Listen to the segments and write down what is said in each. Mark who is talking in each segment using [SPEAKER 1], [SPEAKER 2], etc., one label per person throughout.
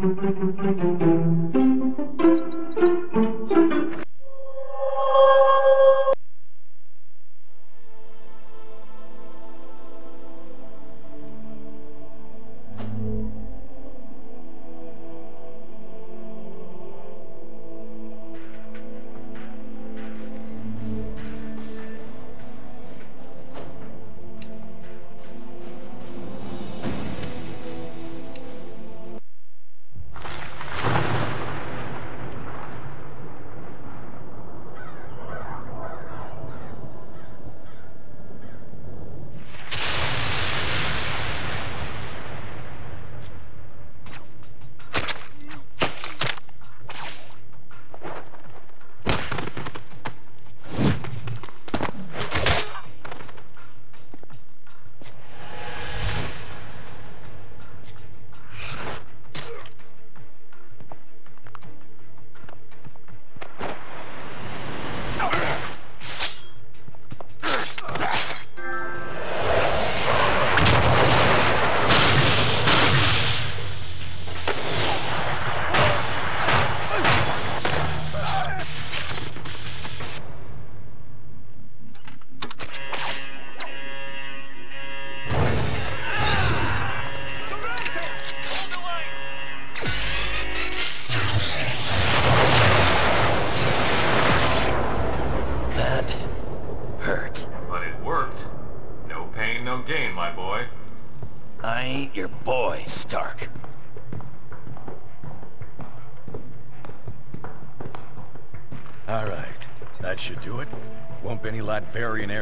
[SPEAKER 1] Thank you.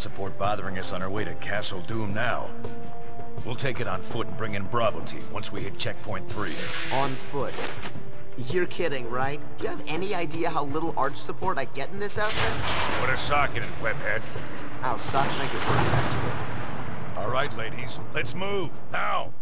[SPEAKER 1] Support bothering us on our way to Castle Doom now. We'll take it on foot and bring in Bravo team once we hit checkpoint three.
[SPEAKER 2] On foot. You're kidding, right? Do you have any idea how little arch support I get in this outfit?
[SPEAKER 1] Put a sock in it, webhead.
[SPEAKER 2] How socks make it worse, actually.
[SPEAKER 1] All right, ladies. Let's move. Now!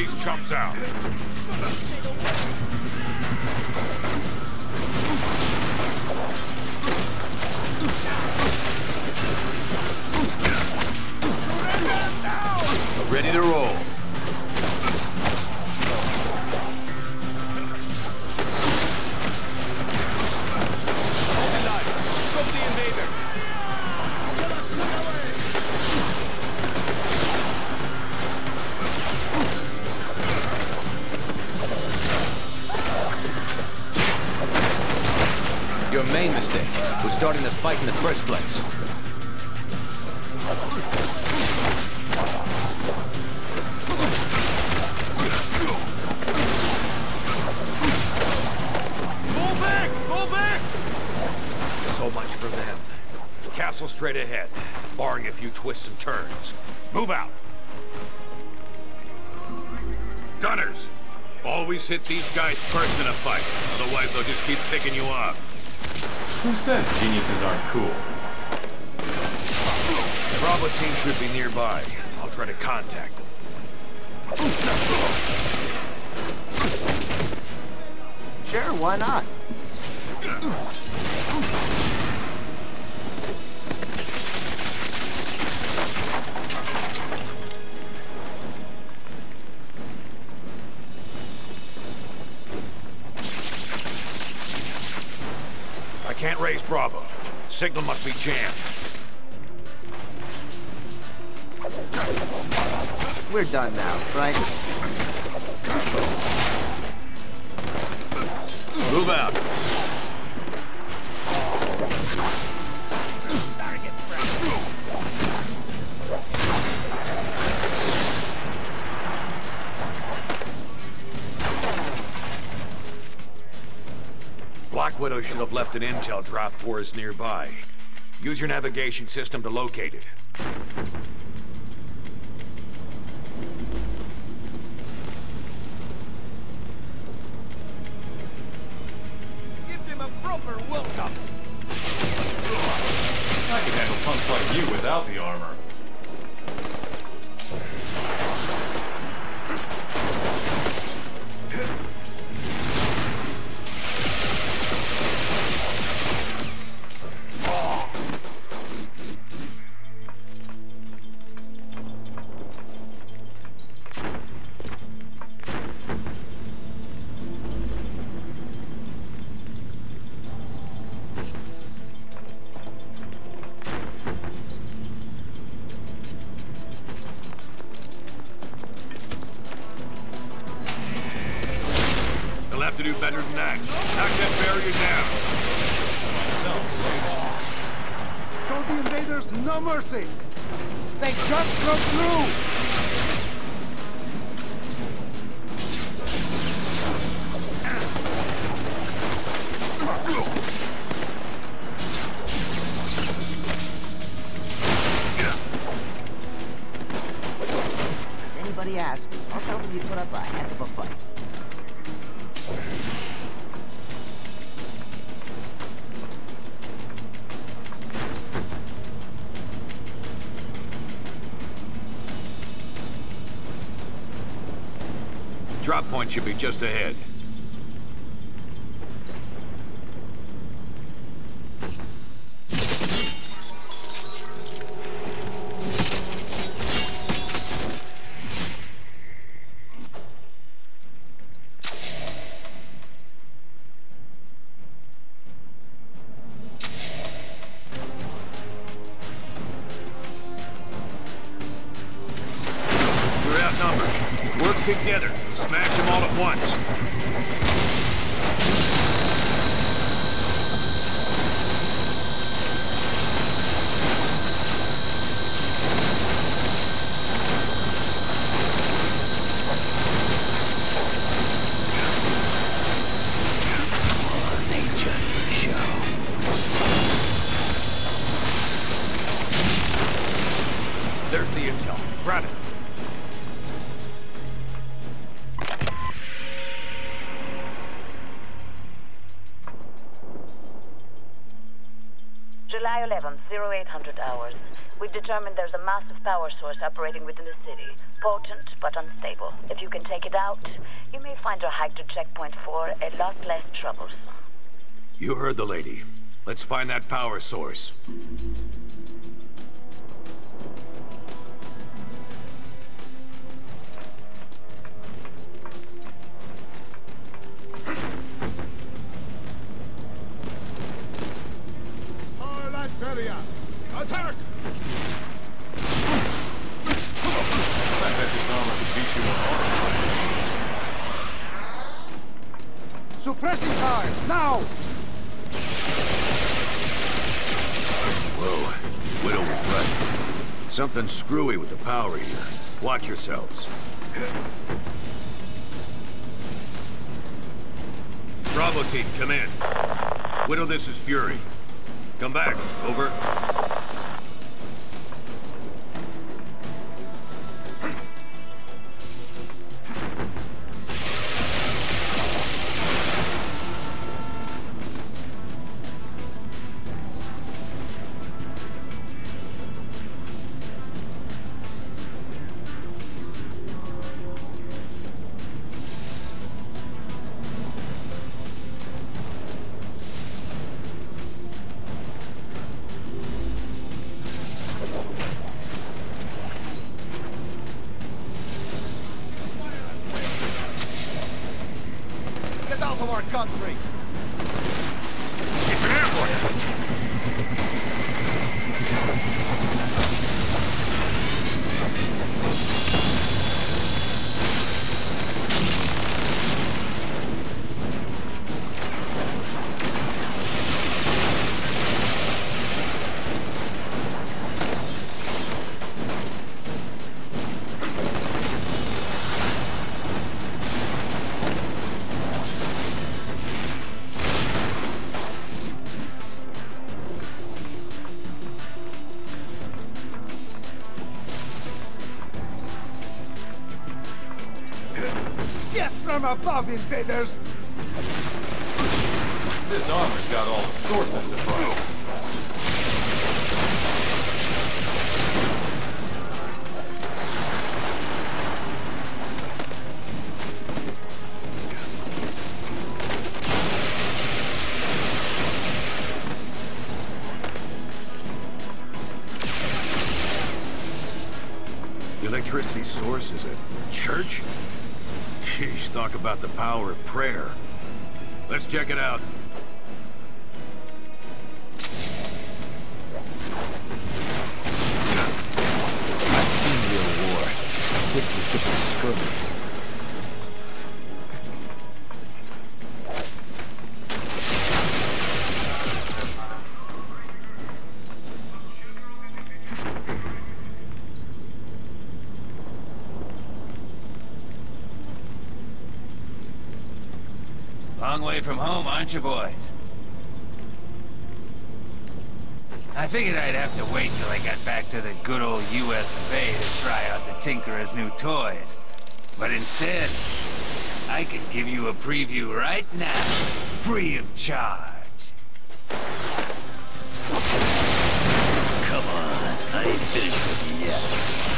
[SPEAKER 1] These chumps out. Ready to roll.
[SPEAKER 3] Starting the fight in the first place.
[SPEAKER 1] Pull back! Pull back! So much for them. Castle straight ahead, barring a few twists and turns. Move out! Gunners! Always hit these guys first in a fight, otherwise they'll just keep picking you off.
[SPEAKER 4] Who says geniuses aren't cool?
[SPEAKER 1] The Bravo team should be nearby. I'll try to contact them.
[SPEAKER 2] Sure, why not?
[SPEAKER 1] Signal must be jammed.
[SPEAKER 2] We're done now, right?
[SPEAKER 1] Move out. Black Widow should have left an intel drop for us nearby. Use your navigation system to locate it.
[SPEAKER 5] Give them a proper welcome.
[SPEAKER 4] I can handle punks like you without the armor.
[SPEAKER 6] Invaders no mercy! They just broke through!
[SPEAKER 1] Drop point should be just ahead. Together.
[SPEAKER 7] July 11th, 0800 hours. We've determined there's a massive power source operating within the city. Potent, but unstable. If you can take it out, you may find your hike to checkpoint 4 a lot less troublesome.
[SPEAKER 1] You heard the lady. Let's find that power source.
[SPEAKER 6] Attack!
[SPEAKER 4] I bet this armor could beat you on.
[SPEAKER 6] Suppressing fire! Now!
[SPEAKER 1] Whoa. Widow was right. Something screwy with the power here. Watch yourselves. Bravo team, come in. Widow, this is Fury. Come back. Over.
[SPEAKER 6] Country! From above, invaders!
[SPEAKER 4] This armor's got all sorts of surprises.
[SPEAKER 1] The electricity source is a church? Sheesh, talk about the power of prayer. Let's check it out.
[SPEAKER 3] Real war. This was just a skirmish.
[SPEAKER 8] Aren't you, boys? I figured I'd have to wait till I got back to the good old US of A to try out the Tinkerer's new toys. But instead, I can give you a preview right now, free of charge. Come on, I ain't finished with you yet.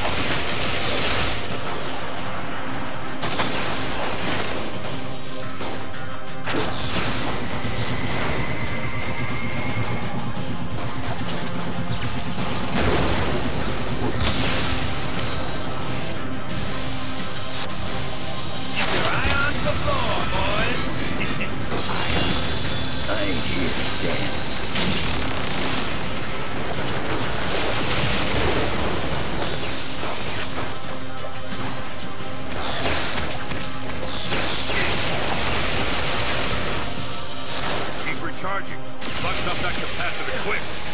[SPEAKER 8] Keep
[SPEAKER 1] recharging. Bust up that capacitor quick.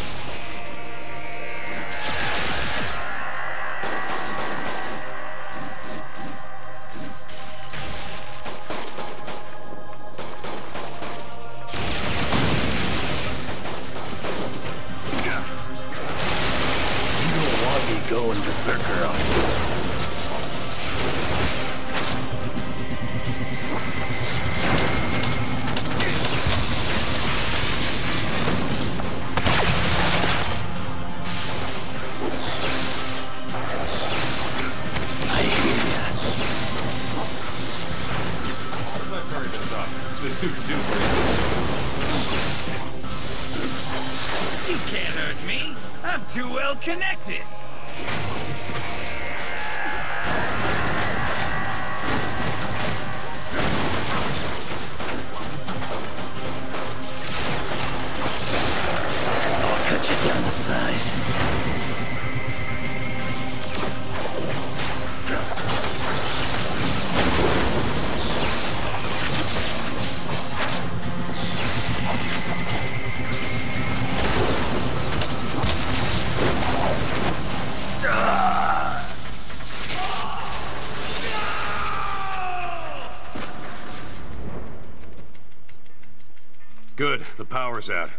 [SPEAKER 1] The power's out.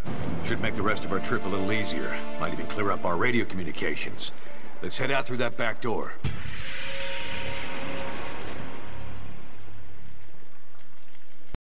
[SPEAKER 1] Should make the rest of our trip a little easier. Might even clear up our radio communications. Let's head out through that back door.